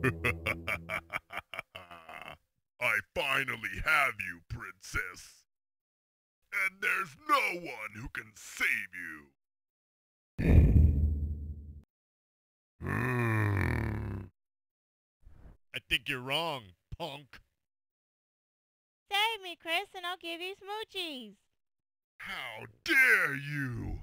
I finally have you, princess. And there's no one who can save you. I think you're wrong, punk. Save me, Chris, and I'll give you smoochies. How dare you!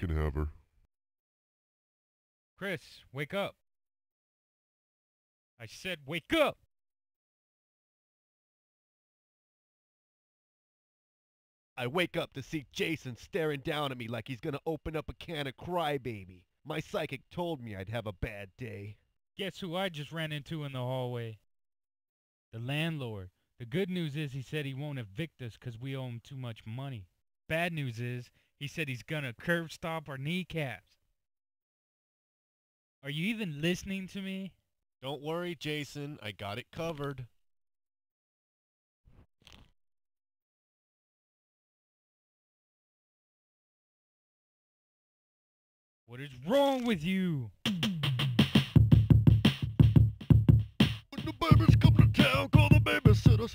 You can have her. Chris, wake up. I said wake up. I wake up to see Jason staring down at me like he's gonna open up a can of crybaby. My psychic told me I'd have a bad day. Guess who I just ran into in the hallway? The landlord. The good news is he said he won't evict us 'cause we owe him too much money. Bad news is he said he's gonna curb stop our kneecaps. Are you even listening to me? Don't worry, Jason. I got it covered. What is wrong with you? When the babies come to town, call the babysitters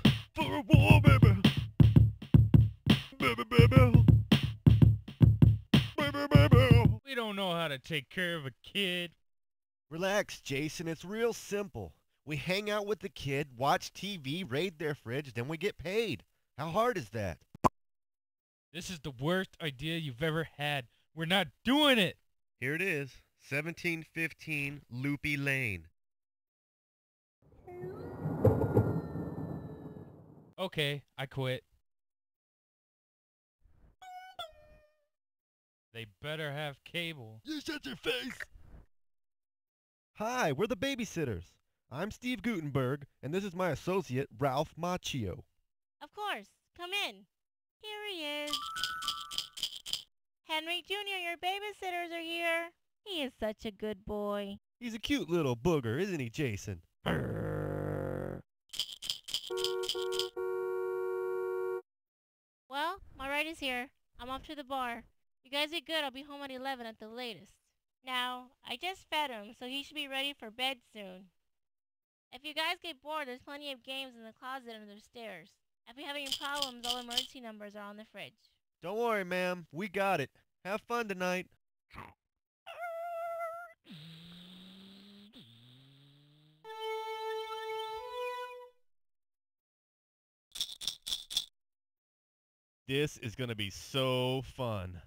know how to take care of a kid. Relax, Jason. It's real simple. We hang out with the kid, watch TV, raid their fridge, then we get paid. How hard is that? This is the worst idea you've ever had. We're not doing it. Here it is 1715 Loopy Lane. Okay, I quit. They better have cable. You shut your face! Hi, we're the babysitters. I'm Steve Guttenberg, and this is my associate, Ralph Macchio. Of course. Come in. Here he is. Henry Jr., your babysitters are here. He is such a good boy. He's a cute little booger, isn't he, Jason? Well, my ride is here. I'm off to the bar. You guys are good. I'll be home at 11 at the latest. Now, I just fed him, so he should be ready for bed soon. If you guys get bored, there's plenty of games in the closet under the stairs. If you have any problems, all emergency numbers are on the fridge. Don't worry, ma'am. We got it. Have fun tonight. This is going to be so fun.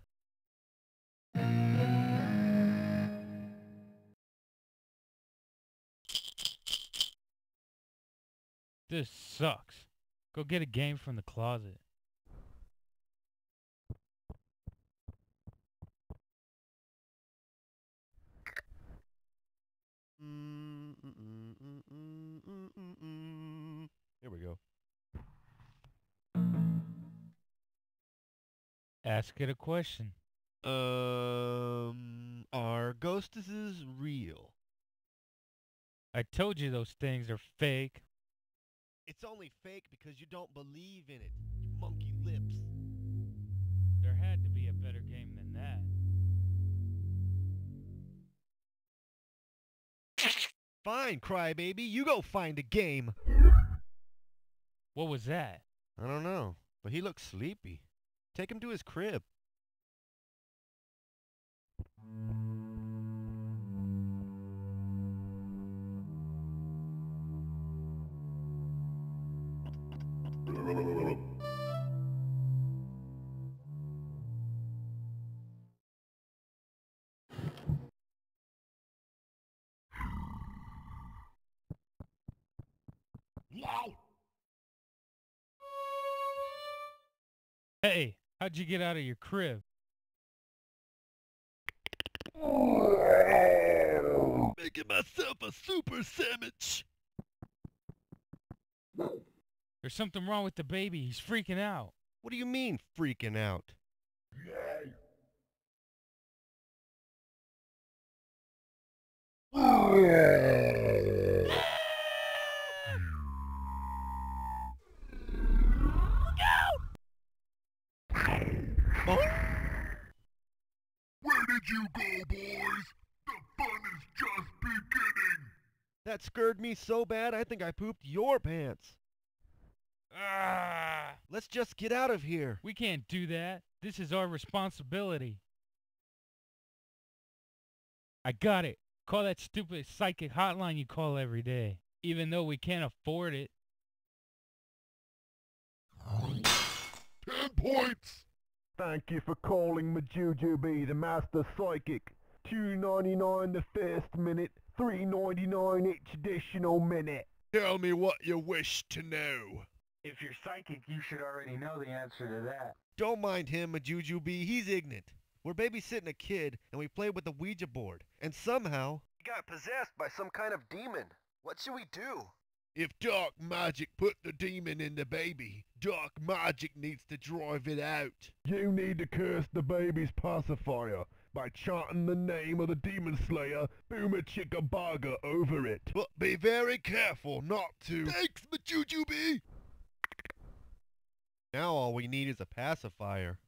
This sucks. Go get a game from the closet. Here we go. Ask it a question. Um, are ghostesses real? I told you those things are fake. It's only fake because you don't believe in it, you monkey lips. There had to be a better game than that. Fine, crybaby, you go find a game. What was that? I don't know, but he looks sleepy. Take him to his crib. Hey, how'd you get out of your crib? Making myself a super sandwich. There's something wrong with the baby. He's freaking out. What do you mean, freaking out? Where That scared me so bad I think I pooped your pants. Ah, Let's just get out of here. we can't do that. This is our responsibility. I got it. Call that stupid psychic hotline you call every day. Even though we can't afford it. Ten points. Thank you for calling Majujubee, the master psychic. Two ninety nine the first minute, three ninety nine each additional minute. Tell me what you wish to know. If you're psychic, you should already know the answer to that. Don't mind him, Majujubee, he's ignorant. We're babysitting a kid, and we played with the Ouija board, and somehow... He got possessed by some kind of demon. What should we do? If dark magic put the demon in the baby, dark magic needs to drive it out. You need to curse the baby's pacifier by chanting the name of the demon slayer, Boomer Chicka Baga, over it. But be very careful not to. Thanks, Majujubee! Now all we need is a pacifier.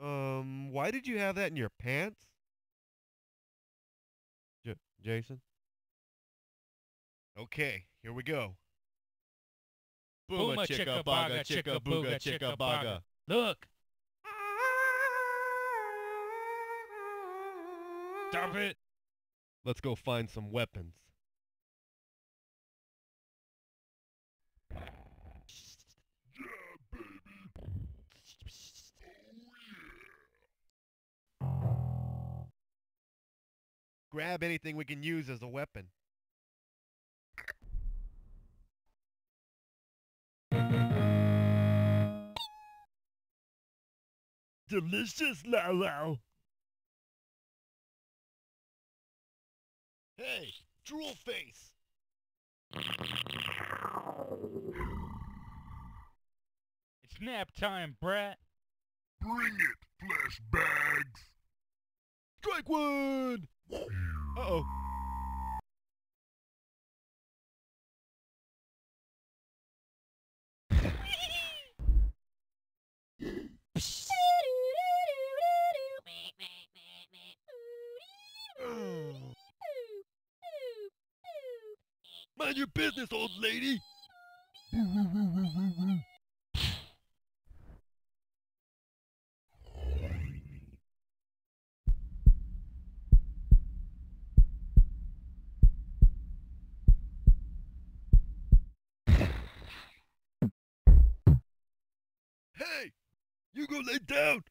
Um, why did you have that in your pants? J- Jason? Okay, here we go. Booma chicka baga chicka booga chicka baga. Look. Stop it. Let's go find some weapons. Yeah, baby. Grab anything we can use as a weapon. Delicious, Lalo. Hey, drool face! It's nap time, brat. Bring it, flesh bags. Strike one! Uh-oh. Mind your business, old lady. Hey, you go lay down.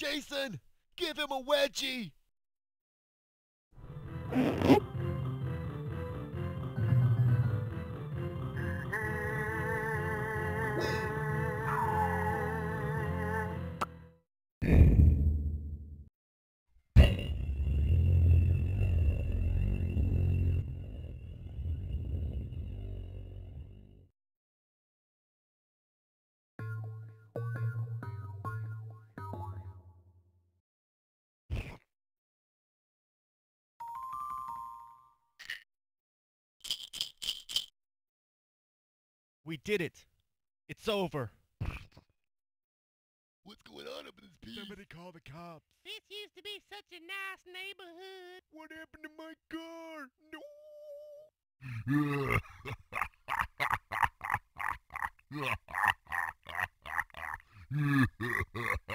Jason! Give him a wedgie! We did it. It's over. What's going on up in this piece? Somebody call the cops. This used to be such a nice neighborhood. What happened to my car? No.